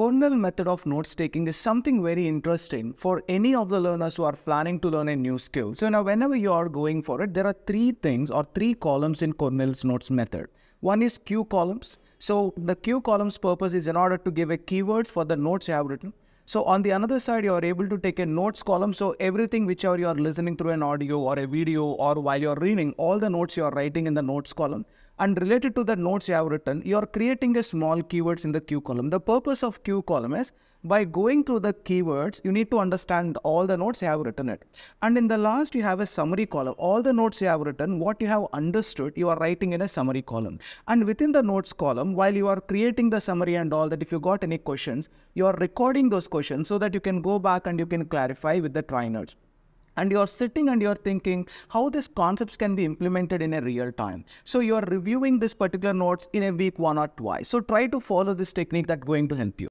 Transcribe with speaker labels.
Speaker 1: Cornell method of notes taking is something very interesting for any of the learners who are planning to learn a new skill. So now whenever you are going for it, there are three things or three columns in Cornell's notes method. One is cue columns. So the cue columns purpose is in order to give a keywords for the notes you have written. So on the another side, you are able to take a notes column. So everything whichever you are listening through an audio or a video or while you're reading, all the notes you are writing in the notes column and related to the notes you have written, you are creating a small keywords in the cue column. The purpose of cue column is by going through the keywords, you need to understand all the notes you have written it. And in the last, you have a summary column. All the notes you have written, what you have understood, you are writing in a summary column. And within the notes column, while you are creating the summary and all that, if you got any questions, you are recording those questions so that you can go back and you can clarify with the trainers and you're sitting and you're thinking how these concepts can be implemented in a real time. So you're reviewing this particular notes in a week one or twice. So try to follow this technique that's going to help you.